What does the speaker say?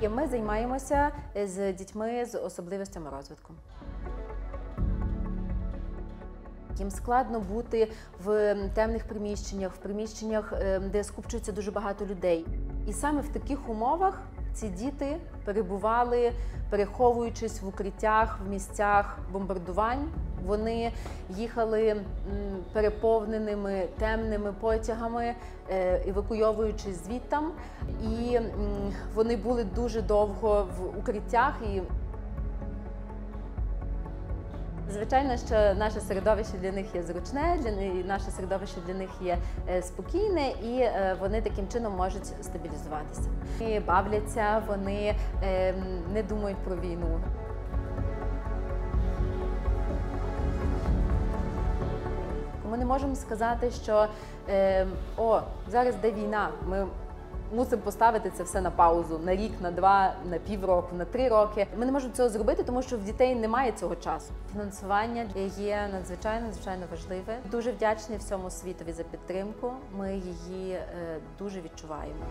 І ми займаємося з дітьми з особливостями розвитку. Їм складно бути в темних приміщеннях, в приміщеннях, е, де скупчується дуже багато людей. І саме в таких умовах ці діти перебували, переховуючись в укриттях, в місцях бомбардувань. Вони їхали переповненими темними потягами, е, евакуйовуючись звідтам. І вони були дуже довго в укриттях і Звичайно, що наше середовище для них є зручне, для наше середовище для них є е, спокійне, і е, вони таким чином можуть стабілізуватися. Вони бавляться, вони не думають про війну. Ми не можемо сказати, що е, о, зараз де війна. Ми мусимо поставити це все на паузу на рік, на два, на півроку, на три роки. Ми не можемо цього зробити, тому що в дітей немає цього часу. Фінансування є надзвичайно надзвичайно важливе. Дуже вдячні всьому світові за підтримку. Ми її е, дуже відчуваємо.